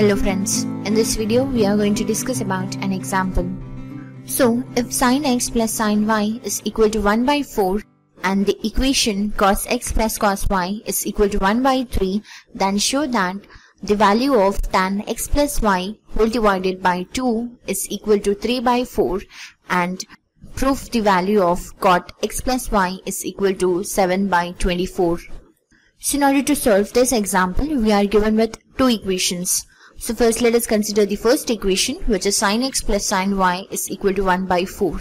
Hello friends, in this video we are going to discuss about an example. So, if sin x plus sin y is equal to 1 by 4 and the equation cos x plus cos y is equal to 1 by 3, then show that the value of tan x plus y whole divided by 2 is equal to 3 by 4 and prove the value of cot x plus y is equal to 7 by 24. So in order to solve this example, we are given with two equations. So first let us consider the first equation which is sin x plus sin y is equal to 1 by 4.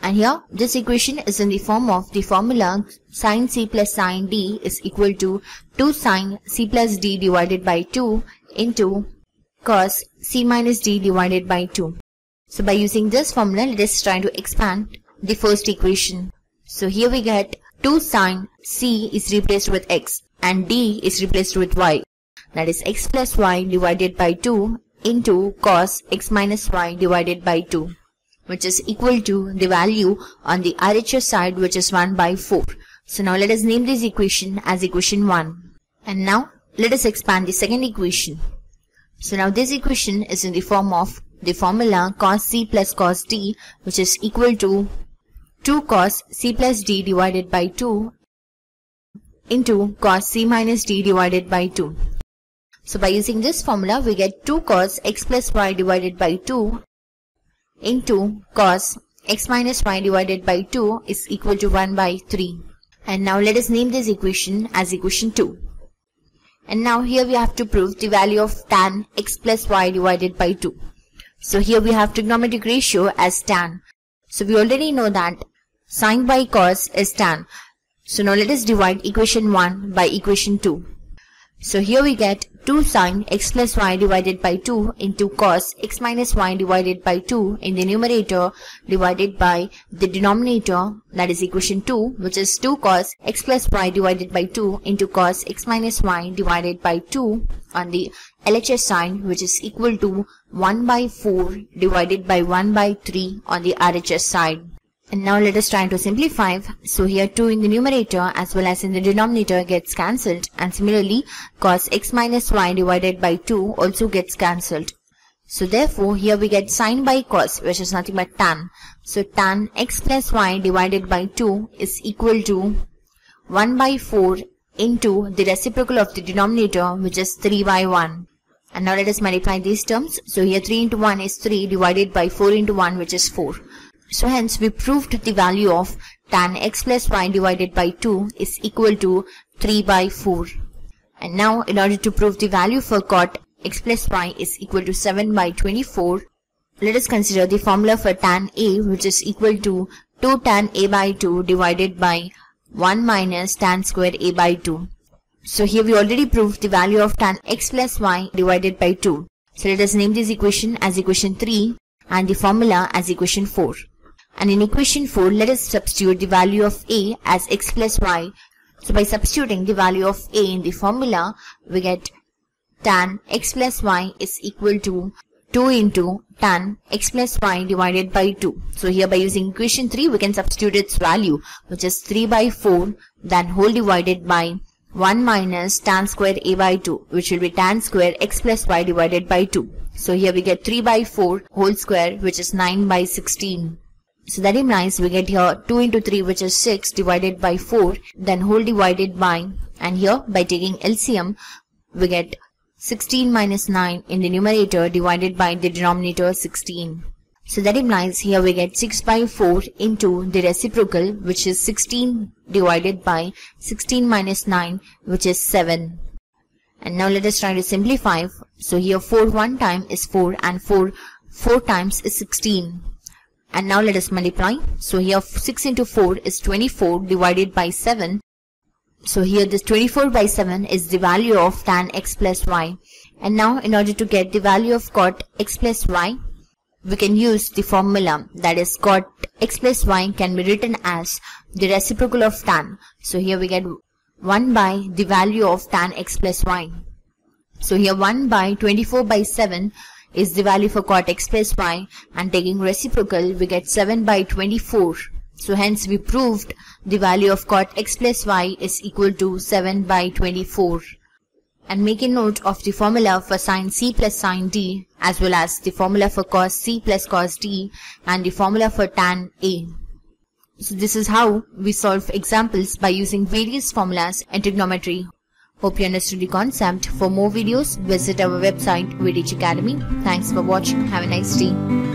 And here this equation is in the form of the formula sin c plus sin d is equal to 2 sin c plus d divided by 2 into cos c minus d divided by 2. So by using this formula let us try to expand the first equation. So here we get 2 sin c is replaced with x and d is replaced with y that is x plus y divided by 2 into cos x minus y divided by 2 which is equal to the value on the RHS side which is 1 by 4. So now let us name this equation as equation 1. And now let us expand the second equation. So now this equation is in the form of the formula cos c plus cos d which is equal to 2 cos c plus d divided by 2 into cos c minus d divided by 2. So by using this formula, we get 2 cos x plus y divided by 2 into cos x minus y divided by 2 is equal to 1 by 3. And now let us name this equation as equation 2. And now here we have to prove the value of tan x plus y divided by 2. So here we have trigonometric ratio as tan. So we already know that sine by cos is tan. So now let us divide equation 1 by equation 2. So here we get 2 sine x plus y divided by 2 into cos x minus y divided by 2 in the numerator divided by the denominator that is equation 2 which is 2 cos x plus y divided by 2 into cos x minus y divided by 2 on the LHS side which is equal to 1 by 4 divided by 1 by 3 on the RHS side. And now let us try to simplify. So here 2 in the numerator as well as in the denominator gets cancelled and similarly cos x minus y divided by 2 also gets cancelled. So therefore here we get sine by cos which is nothing but tan. So tan x plus y divided by 2 is equal to 1 by 4 into the reciprocal of the denominator which is 3 by 1. And now let us multiply these terms. So here 3 into 1 is 3 divided by 4 into 1 which is 4. So hence we proved the value of tan x plus y divided by 2 is equal to 3 by 4. And now in order to prove the value for cot x plus y is equal to 7 by 24, let us consider the formula for tan a which is equal to 2 tan a by 2 divided by 1 minus tan square a by 2. So here we already proved the value of tan x plus y divided by 2. So let us name this equation as equation 3 and the formula as equation 4. And in equation 4, let us substitute the value of a as x plus y. So by substituting the value of a in the formula, we get tan x plus y is equal to 2 into tan x plus y divided by 2. So here by using equation 3, we can substitute its value, which is 3 by 4, then whole divided by 1 minus tan square a by 2, which will be tan square x plus y divided by 2. So here we get 3 by 4 whole square, which is 9 by 16. So that implies we get here 2 into 3 which is 6 divided by 4 then whole divided by and here by taking LCM we get 16 minus 9 in the numerator divided by the denominator 16. So that implies here we get 6 by 4 into the reciprocal which is 16 divided by 16 minus 9 which is 7. And now let us try to simplify. So here 4 one time is 4 and 4 4 times is 16. And now let us multiply. So here 6 into 4 is 24 divided by 7. So here this 24 by 7 is the value of tan x plus y. And now in order to get the value of cot x plus y, we can use the formula that is cot x plus y can be written as the reciprocal of tan. So here we get 1 by the value of tan x plus y. So here 1 by 24 by 7 is the value for cot x plus y and taking reciprocal we get 7 by 24. So hence we proved the value of cot x plus y is equal to 7 by 24. and make a note of the formula for sine C plus sine D as well as the formula for cos C plus cos D and the formula for tan A. So this is how we solve examples by using various formulas in trigonometry. Hope you understood the concept. For more videos, visit our website, We Teach Academy. Thanks for watching. Have a nice day.